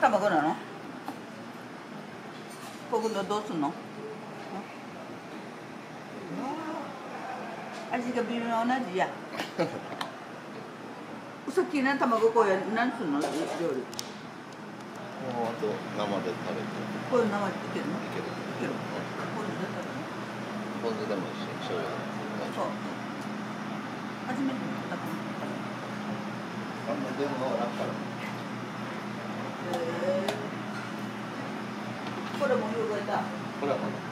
卵なの？ここのどうすんの？味が微妙な味や。さっきね卵こうや何すんの？料理。もうあと生で食べてこういう生いけるの？いける。いける。これで食べるポン酢でもいいし醤油そう。初めて食べた。かもあんまでも楽からへえこれもよくやった。これはまだ